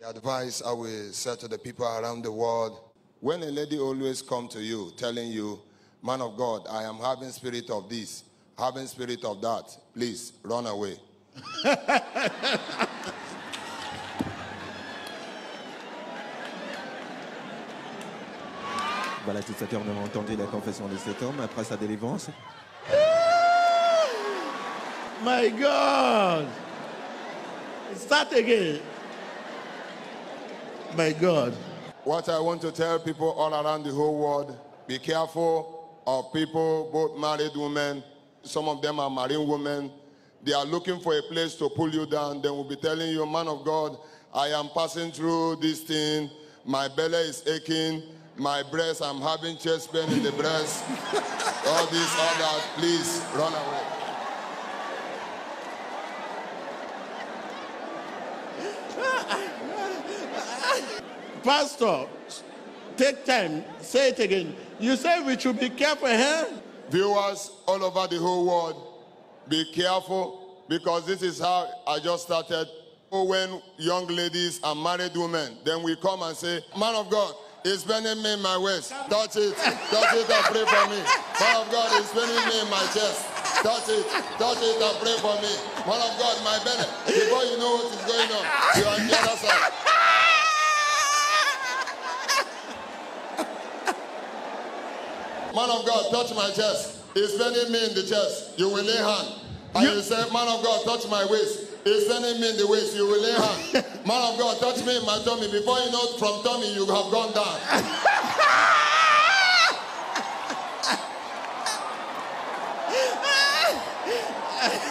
The advice I will say to the people around the world when a lady always come to you telling you, man of God, I am having spirit of this, having spirit of that, please run away. Voilà, tout cet homme a entendu la confession de cet homme après sa délivrance. My God. Start again. My God. What I want to tell people all around the whole world be careful of people, both married women, some of them are marine women. They are looking for a place to pull you down. They will be telling you, man of God, I am passing through this thing. My belly is aching. My breast, I'm having chest pain in the breast. all this, all that. Please run away. Pastor, take time. Say it again. You say we should be careful, huh? Viewers all over the whole world, be careful because this is how I just started. Oh, when young ladies and married women, then we come and say, Man of God, is bending me in my waist. Touch it. Touch it and pray for me. Man of God is bending me in my chest. Touch it. Touch it and pray for me. Man of God, my belly. Before you know what is going on, Man of God, touch my chest. He's sending me in the chest. You will lay hand. And you, you say, man of God, touch my waist. He's sending me in the waist. You will lay hand. man of God, touch me in my tummy. Before you know, from tummy, you have gone down.